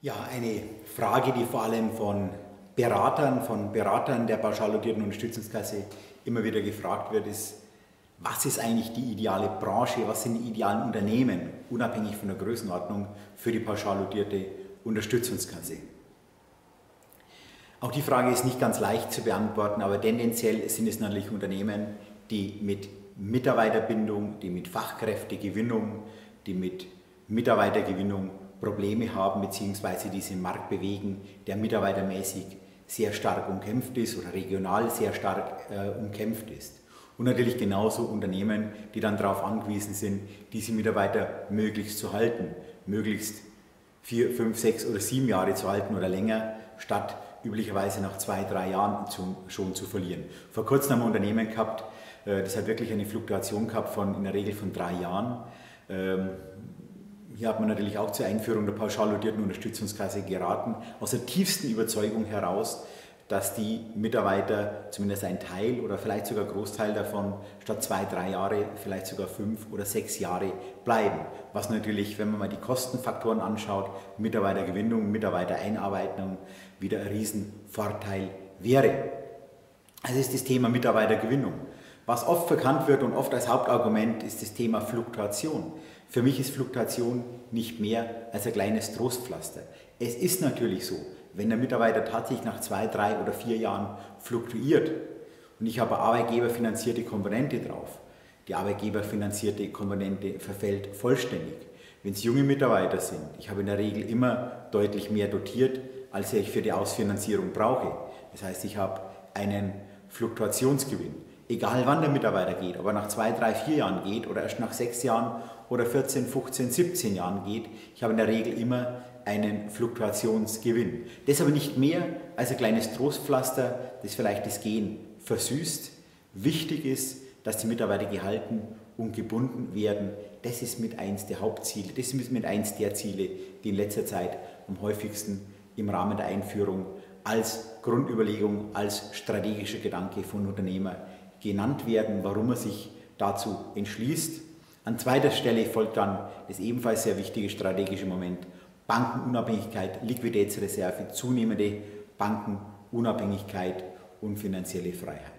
Ja, eine Frage, die vor allem von Beratern, von Beratern der pauschalodierten Unterstützungskasse immer wieder gefragt wird, ist, was ist eigentlich die ideale Branche, was sind die idealen Unternehmen, unabhängig von der Größenordnung, für die pauschalodierte Unterstützungskasse? Auch die Frage ist nicht ganz leicht zu beantworten, aber tendenziell sind es natürlich Unternehmen, die mit Mitarbeiterbindung, die mit Fachkräftegewinnung, die mit Mitarbeitergewinnung Probleme haben bzw. diesen Markt bewegen, der mitarbeitermäßig sehr stark umkämpft ist oder regional sehr stark äh, umkämpft ist. Und natürlich genauso Unternehmen, die dann darauf angewiesen sind, diese Mitarbeiter möglichst zu halten, möglichst vier, fünf, sechs oder sieben Jahre zu halten oder länger, statt üblicherweise nach zwei, drei Jahren zu, schon zu verlieren. Vor kurzem haben wir ein Unternehmen gehabt, äh, das hat wirklich eine Fluktuation gehabt von in der Regel von drei Jahren. Ähm, hier hat man natürlich auch zur Einführung der pauschal lodierten Unterstützungskasse geraten, aus der tiefsten Überzeugung heraus, dass die Mitarbeiter, zumindest ein Teil oder vielleicht sogar Großteil davon, statt zwei, drei Jahre, vielleicht sogar fünf oder sechs Jahre bleiben. Was natürlich, wenn man mal die Kostenfaktoren anschaut, Mitarbeitergewinnung, Mitarbeitereinarbeitung, wieder ein Riesenvorteil wäre. Also ist das Thema Mitarbeitergewinnung. Was oft verkannt wird und oft als Hauptargument ist das Thema Fluktuation. Für mich ist Fluktuation nicht mehr als ein kleines Trostpflaster. Es ist natürlich so, wenn der Mitarbeiter tatsächlich nach zwei, drei oder vier Jahren fluktuiert und ich habe arbeitgeberfinanzierte Komponente drauf, die arbeitgeberfinanzierte Komponente verfällt vollständig. Wenn es junge Mitarbeiter sind, ich habe in der Regel immer deutlich mehr dotiert, als ich für die Ausfinanzierung brauche. Das heißt, ich habe einen Fluktuationsgewinn egal wann der Mitarbeiter geht, ob er nach zwei, drei, vier Jahren geht oder erst nach sechs Jahren oder 14, 15, 17 Jahren geht, ich habe in der Regel immer einen Fluktuationsgewinn. Das aber nicht mehr als ein kleines Trostpflaster, das vielleicht das Gehen versüßt. Wichtig ist, dass die Mitarbeiter gehalten und gebunden werden. Das ist mit eins der Hauptziele, das ist mit eins der Ziele, die in letzter Zeit am häufigsten im Rahmen der Einführung als Grundüberlegung, als strategischer Gedanke von Unternehmer genannt werden, warum er sich dazu entschließt. An zweiter Stelle folgt dann das ebenfalls sehr wichtige strategische Moment Bankenunabhängigkeit, Liquiditätsreserve, zunehmende Bankenunabhängigkeit und finanzielle Freiheit.